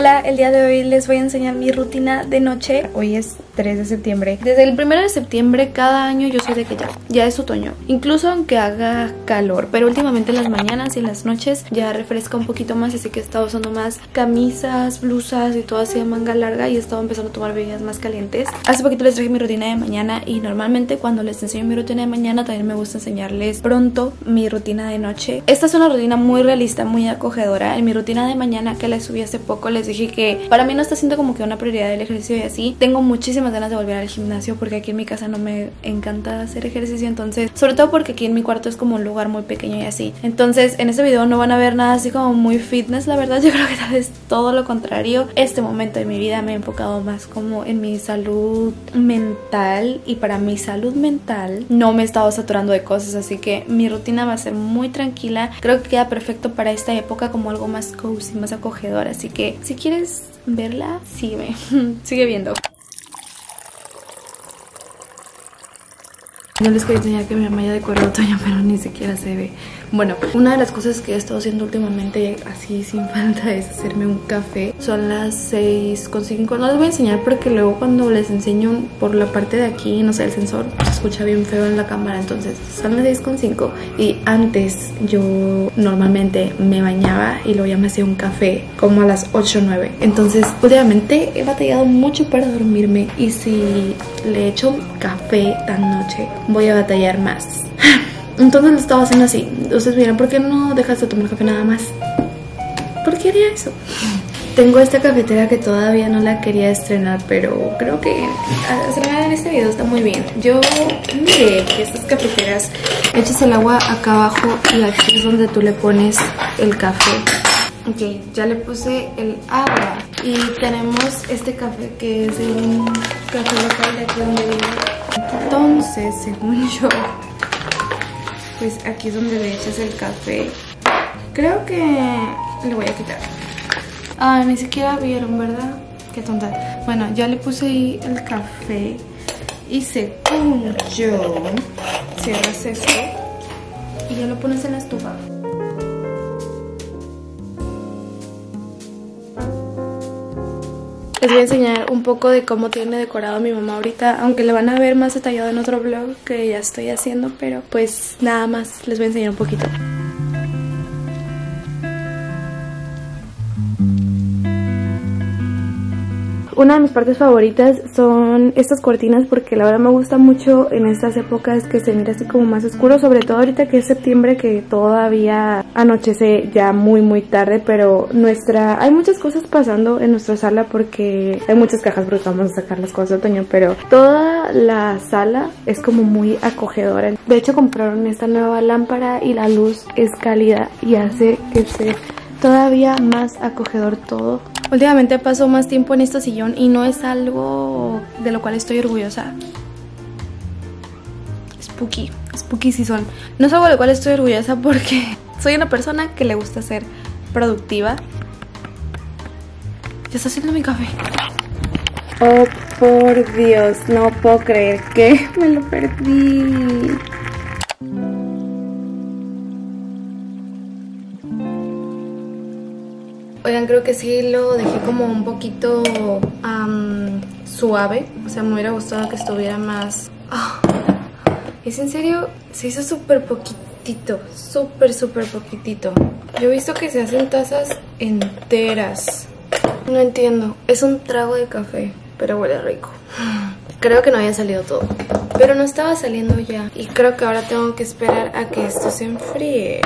Hola, el día de hoy les voy a enseñar mi rutina de noche. Hoy es 3 de septiembre. Desde el 1 de septiembre cada año yo soy de que ya, ya es otoño. Incluso aunque haga calor, pero últimamente en las mañanas y en las noches ya refresca un poquito más, así que he estado usando más camisas, blusas y todo así de manga larga y he estado empezando a tomar bebidas más calientes. Hace poquito les traje mi rutina de mañana y normalmente cuando les enseño mi rutina de mañana también me gusta enseñarles pronto mi rutina de noche. Esta es una rutina muy realista, muy acogedora. En mi rutina de mañana que la subí hace poco les dije que para mí no está siendo como que una prioridad el ejercicio y así. Tengo muchísimas ganas de volver al gimnasio porque aquí en mi casa no me encanta hacer ejercicio, entonces, sobre todo porque aquí en mi cuarto es como un lugar muy pequeño y así. Entonces, en este video no van a ver nada así como muy fitness, la verdad, yo creo que tal vez todo lo contrario. Este momento de mi vida me he enfocado más como en mi salud mental y para mi salud mental no me he estado saturando de cosas, así que mi rutina va a ser muy tranquila. Creo que queda perfecto para esta época como algo más cozy, más acogedor, así que si quieres verla, sígueme, sigue viendo. No les quería enseñar que mi mamá ya decoró otoño, pero ni siquiera se ve. Bueno, una de las cosas que he estado haciendo últimamente así sin falta es hacerme un café. Son las 6.5. No les voy a enseñar porque luego cuando les enseño por la parte de aquí, no sé, el sensor se escucha bien feo en la cámara. Entonces son las 6.5 y antes yo normalmente me bañaba y luego ya me hacía un café como a las 8 o 9. Entonces últimamente he batallado mucho para dormirme y si le echo café tan noche voy a batallar más. Entonces lo estaba haciendo así. Ustedes miran, ¿por qué no dejas de tomar café nada más? ¿Por qué haría eso? Tengo esta cafetera que todavía no la quería estrenar, pero creo que estrenar en este video está muy bien. Yo miré que estas cafeteras echas el agua acá abajo y aquí es donde tú le pones el café. Ok, ya le puse el agua y tenemos este café que es de café local de aquí donde vivo. Entonces, según yo, pues aquí es donde le echas el café. Creo que le voy a quitar. Ah, ni siquiera vieron, ¿verdad? Qué tonta. Bueno, ya le puse ahí el café. Y según yo, cierras esto y ya lo pones en la estufa. Les voy a enseñar un poco de cómo tiene decorado mi mamá ahorita, aunque le van a ver más detallado en otro vlog que ya estoy haciendo, pero pues nada más les voy a enseñar un poquito. Una de mis partes favoritas son estas cortinas porque la verdad me gusta mucho en estas épocas que se mira así como más oscuro, sobre todo ahorita que es septiembre que todavía anochece ya muy muy tarde, pero nuestra hay muchas cosas pasando en nuestra sala porque hay muchas cajas porque vamos a sacar las cosas de otoño, pero toda la sala es como muy acogedora. De hecho compraron esta nueva lámpara y la luz es cálida y hace que se todavía más acogedor todo. Últimamente paso más tiempo en este sillón y no es algo de lo cual estoy orgullosa. Spooky, spooky sí son. No es algo de lo cual estoy orgullosa porque soy una persona que le gusta ser productiva. Ya está haciendo mi café. Oh, por Dios, no puedo creer que me lo perdí. Oigan, creo que sí lo dejé como un poquito suave. O sea, me hubiera gustado que estuviera más... Ah, es en serio, se hizo súper poquitito. Súper, súper poquitito. Yo he visto que se hacen tazas enteras. No entiendo. Es un trago de café, pero huele rico. Creo que no había salido todo. Pero no estaba saliendo ya. Y creo que ahora tengo que esperar a que esto se enfríe.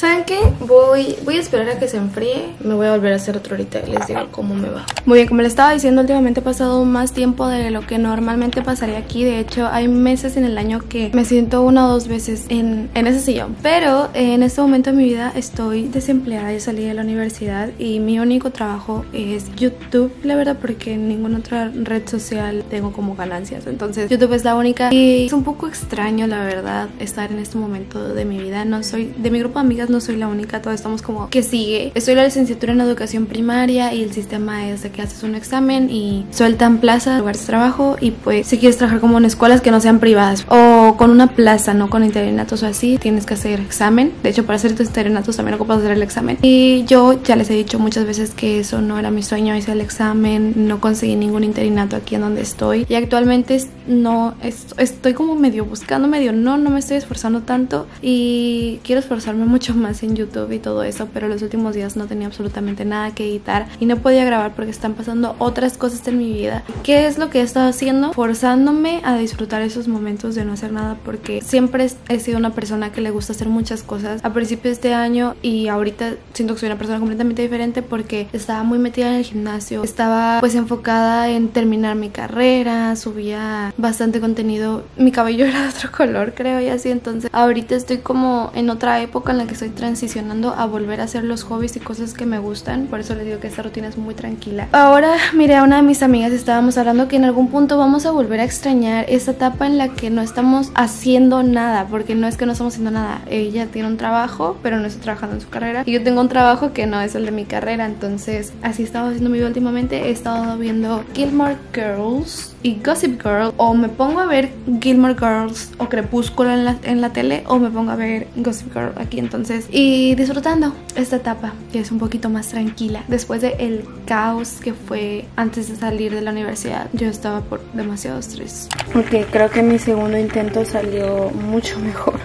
¿Saben qué? Voy, voy a esperar a que se enfríe. Me voy a volver a hacer otro ahorita y les digo cómo me va. Muy bien, como les estaba diciendo, últimamente he pasado más tiempo de lo que normalmente pasaría aquí. De hecho, hay meses en el año que me siento una o dos veces en, en ese sillón. Pero en este momento de mi vida estoy desempleada. Yo salí de la universidad y mi único trabajo es YouTube, la verdad, porque en ninguna otra red social tengo como ganancias. Entonces, YouTube es la única. Y es un poco extraño, la verdad, estar en este momento de mi vida. No soy de mi grupo de amigas no soy la única, todos estamos como que sigue. Estoy la licenciatura en educación primaria y el sistema es de que haces un examen y sueltan plaza, lugares de trabajo y pues si quieres trabajar como en escuelas que no sean privadas o con una plaza, no con interinatos o así, tienes que hacer examen. De hecho, para hacer tus interinatos también ocupas hacer el examen. Y yo ya les he dicho muchas veces que eso no era mi sueño, hice el examen, no conseguí ningún interinato aquí en donde estoy y actualmente no estoy como medio buscando, medio no, no me estoy esforzando tanto y quiero esforzarme mucho más en YouTube y todo eso, pero los últimos días no tenía absolutamente nada que editar y no podía grabar porque están pasando otras cosas en mi vida. ¿Qué es lo que he estado haciendo? Forzándome a disfrutar esos momentos de no hacer nada porque siempre he sido una persona que le gusta hacer muchas cosas. A principio de este año y ahorita siento que soy una persona completamente diferente porque estaba muy metida en el gimnasio, estaba pues enfocada en terminar mi carrera, subía bastante contenido, mi cabello era de otro color creo y así, entonces ahorita estoy como en otra época en la que estoy transicionando a volver a hacer los hobbies y cosas que me gustan, por eso les digo que esta rutina es muy tranquila. Ahora miré a una de mis amigas estábamos hablando que en algún punto vamos a volver a extrañar esa etapa en la que no estamos haciendo nada, porque no es que no estamos haciendo nada, ella tiene un trabajo, pero no está trabajando en su carrera. Y yo tengo un trabajo que no es el de mi carrera, entonces así he estado haciendo mi vida últimamente, he estado viendo Gilmore Girls y Gossip Girl o me pongo a ver Gilmore Girls o Crepúsculo en la, en la tele o me pongo a ver Gossip Girl aquí. Entonces y disfrutando esta etapa que es un poquito más tranquila. Después de el caos que fue antes de salir de la universidad yo estaba por demasiado estrés. Ok creo que mi segundo intento salió mucho mejor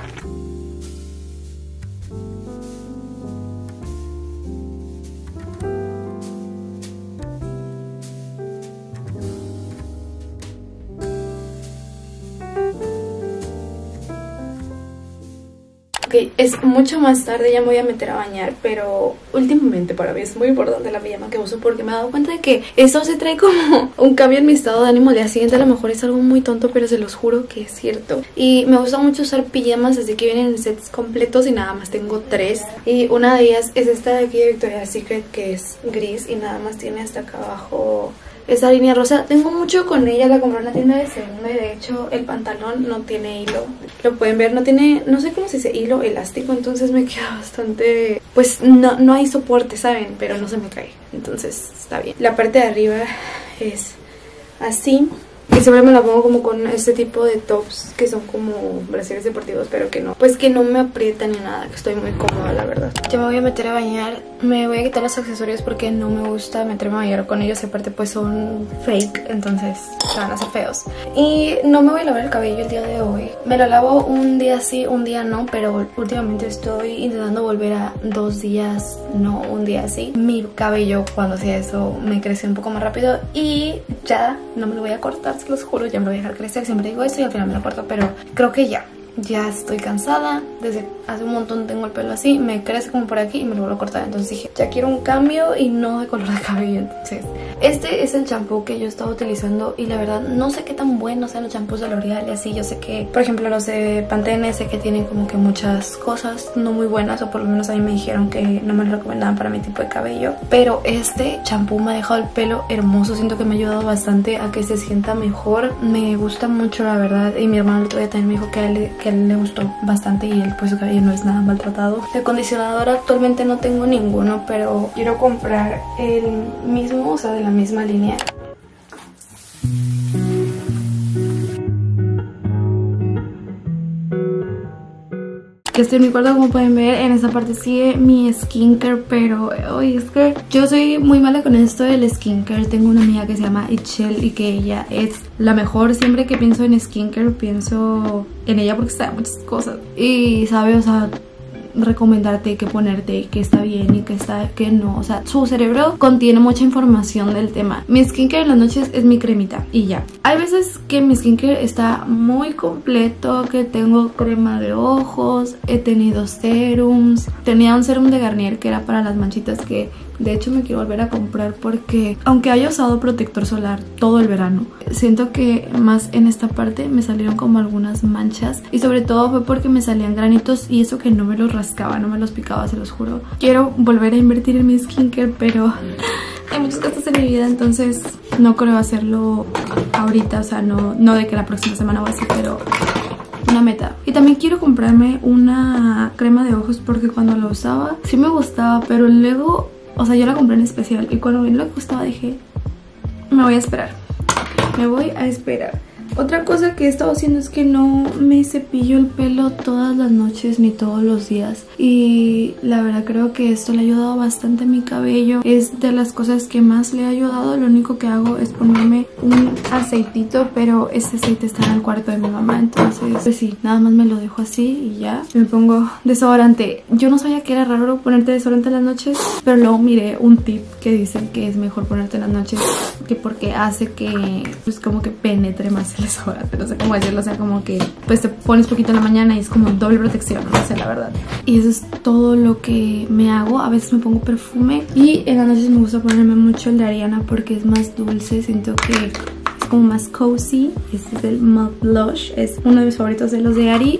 es mucho más tarde, ya me voy a meter a bañar, pero últimamente para mí es muy importante la pijama que uso porque me he dado cuenta de que eso se trae como un cambio en mi estado de ánimo. El día siguiente a lo mejor es algo muy tonto, pero se los juro que es cierto. Y me gusta mucho usar pijamas desde que vienen en sets completos y nada más tengo tres. Y una de ellas es esta de aquí de Victoria's Secret que es gris y nada más tiene hasta acá abajo esa línea rosa. Tengo mucho con ella, la compré en la tienda de segunda y de hecho el pantalón no tiene hilo. Lo pueden ver, no tiene, no sé cómo se dice, hilo elástico, entonces me queda bastante... Pues no, no hay soporte, ¿saben? Pero no se me cae, entonces está bien. La parte de arriba es así y siempre me la pongo como con este tipo de tops que son como brasiles deportivos, pero que no, pues que no me aprietan ni nada, que estoy muy cómoda, la verdad. Ya me voy a meter a bañar, me voy a quitar los accesorios porque no me gusta meterme a bañar con ellos, aparte pues son fake, entonces se van a hacer feos. Y no me voy a lavar el cabello el día de hoy. Me lo lavo un día sí, un día no, pero últimamente estoy intentando volver a dos días no, un día sí. Mi cabello cuando hacía eso me creció un poco más rápido y ya no me lo voy a cortar se los juro, ya me voy a dejar crecer. Siempre digo eso y al final me lo corto, pero creo que ya. Ya estoy cansada, desde hace un montón tengo el pelo así, me crece como por aquí y me lo vuelvo a cortar. Entonces dije, ya quiero un cambio y no de color de cabello. Entonces, este es el champú que yo estaba utilizando y la verdad no sé qué tan buenos sean los champús de L'Oreal y así. Yo sé que, por ejemplo, los de Pantene sé que tienen como que muchas cosas no muy buenas o por lo menos a mí me dijeron que no me lo recomendaban para mi tipo de cabello. Pero este champú me ha dejado el pelo hermoso, siento que me ha ayudado bastante a que se sienta mejor. Me gusta mucho la verdad y mi hermano el otro día también me dijo que a que a él le gustó bastante y él pues su cabello no es nada maltratado. De acondicionador actualmente no tengo ninguno, pero quiero comprar el mismo, o sea, de la misma línea. Que estoy en mi cuarto como pueden ver en esta parte sigue mi skincare pero hoy es que yo soy muy mala con esto del skincare. Tengo una amiga que se llama Ichel y que ella es la mejor. Siempre que pienso en skincare pienso en ella porque sabe muchas cosas. Y sabe o sea recomendarte qué ponerte, qué está bien y qué está que no. O sea, su cerebro contiene mucha información del tema. Mi skincare en las noches es mi cremita y ya. Hay veces que mi skincare está muy completo, que tengo crema de ojos, he tenido serums. Tenía un serum de Garnier que era para las manchitas que de hecho me quiero volver a comprar porque aunque haya usado protector solar todo el verano, siento que más en esta parte me salieron como algunas manchas y sobre todo fue porque me salían granitos y eso que no me los rascaba, no me los picaba, se los juro. Quiero volver a invertir en mi skincare, pero hay muchos gastos en mi vida, entonces no creo hacerlo ahorita, o sea, no, no de que la próxima semana o así, pero una meta. Y también quiero comprarme una crema de ojos porque cuando la usaba sí me gustaba, pero luego, o sea, yo la compré en especial y cuando vi lo que gustaba dije, me voy a esperar. Me voy a esperar. Otra cosa que he estado haciendo es que no me cepillo el pelo todas las noches ni todos los días y la verdad creo que esto le ha ayudado bastante a mi cabello. Es de las cosas que más le ha ayudado. Lo único que hago es ponerme un aceitito, pero este aceite está en el cuarto de mi mamá, entonces pues sí, nada más me lo dejo así y ya. Me pongo desodorante. Yo no sabía que era raro ponerte desodorante en las noches, pero luego miré un tip que dicen que es mejor ponerte en las noches que porque hace que pues como que penetre más el desodorante, no sé cómo decirlo, o sea, como que pues te pones poquito en la mañana y es como doble protección, no sé, la verdad. Y eso es todo lo que me hago, a veces me pongo perfume y en las noches me gusta ponerme mucho el de Ariana porque es más dulce, siento que es como más cozy. Este es el Mud Blush, es uno de mis favoritos de los de Ari.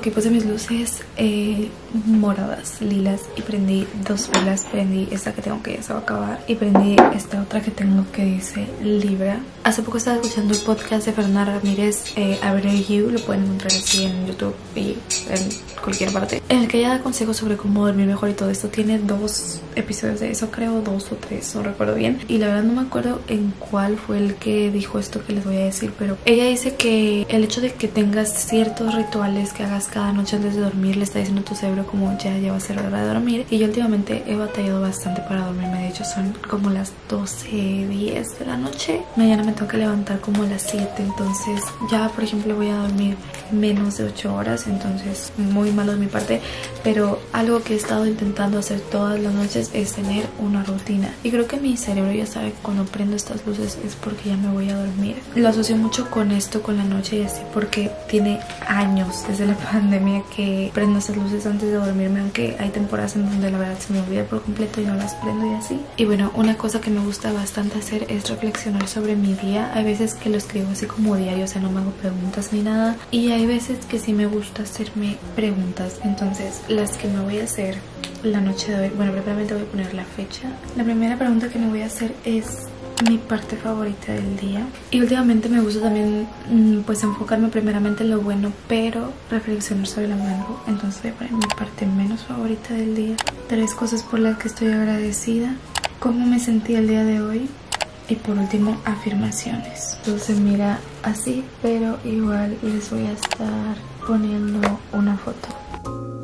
Ok, puse mis luces eh, moradas, lilas y prendí dos velas. Prendí esta que tengo que ya se va a acabar y prendí esta otra que tengo que dice Libra. Hace poco estaba escuchando el podcast de Fernanda Ramírez, eh, Everyday You, lo pueden encontrar así en YouTube y en cualquier parte, en el que ella da consejos sobre cómo dormir mejor y todo esto. Tiene dos episodios de eso, creo, dos o tres, no recuerdo bien. Y la verdad no me acuerdo en cuál fue el que dijo esto que les voy a decir, pero ella dice que el hecho de que tengas ciertos rituales que hagas cada noche antes de dormir le está diciendo a tu cerebro como ya, ya a ser hora de dormir. Y yo últimamente he batallado bastante para dormirme, de hecho son como las 12, 10 de la noche. Mañana me tengo que levantar como las 7, entonces ya por ejemplo voy a dormir menos de 8 horas, entonces muy malo de mi parte, pero algo que he estado intentando hacer todas las noches es tener una rutina. Y creo que mi cerebro ya sabe cuando prendo estas luces es porque ya me voy a dormir. Lo asocio mucho con esto, con la noche y así, porque tiene años desde la pandemia que prendo estas luces antes de dormirme, aunque hay temporadas en donde la verdad se me olvida por completo y no las prendo y así. Y bueno, una cosa que me gusta bastante hacer es reflexionar sobre mi día. Hay veces que lo escribo así como diario, o sea, no me hago preguntas ni nada. Y hay veces que sí me gusta hacerme preguntas entonces, las que me voy a hacer la noche de hoy, bueno, primeramente voy a poner la fecha. La primera pregunta que me voy a hacer es mi parte favorita del día. Y últimamente me gusta también mm, pues enfocarme primeramente en lo bueno pero reflexionar sobre lo malo. Entonces voy a poner mi parte menos favorita del día. Tres cosas por las que estoy agradecida. Cómo me sentí el día de hoy. Y por último afirmaciones. Entonces mira así pero igual les voy a estar poniendo una foto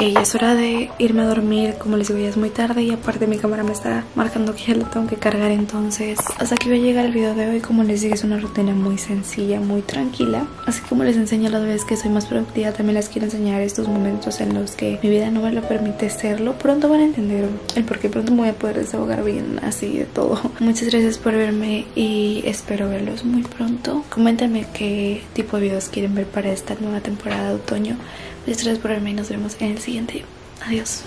Ok, ya es hora de irme a dormir, como les digo ya es muy tarde y aparte mi cámara me está marcando que ya la tengo que cargar entonces hasta aquí va a llegar el video de hoy, como les digo es una rutina muy sencilla, muy tranquila. Así como les enseño la vez que soy más productiva también les quiero enseñar estos momentos en los que mi vida no me lo permite serlo. Pronto van a entender el por qué pronto me voy a poder desahogar bien así de todo. Muchas gracias por verme y espero verlos muy pronto. Coméntenme qué tipo de videos quieren ver para esta nueva temporada de otoño Muchas gracias por verme y nos vemos en el siguiente. Adiós.